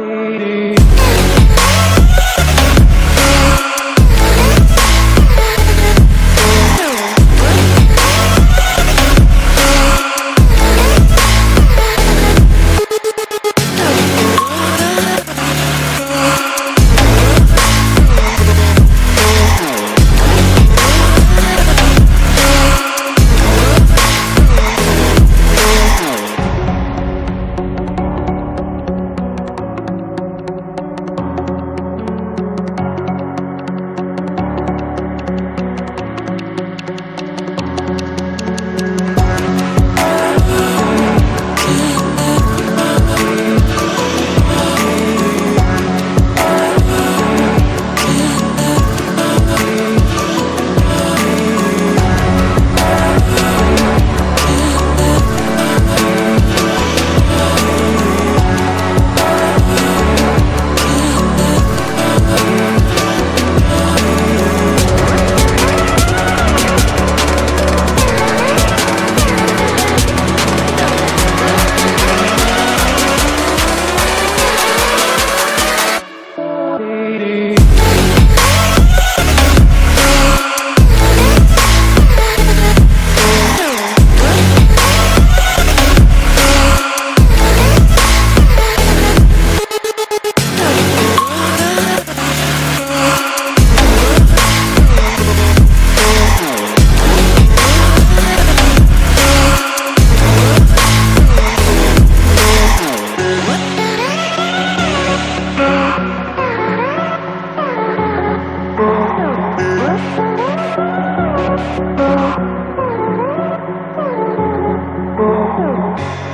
body. isso?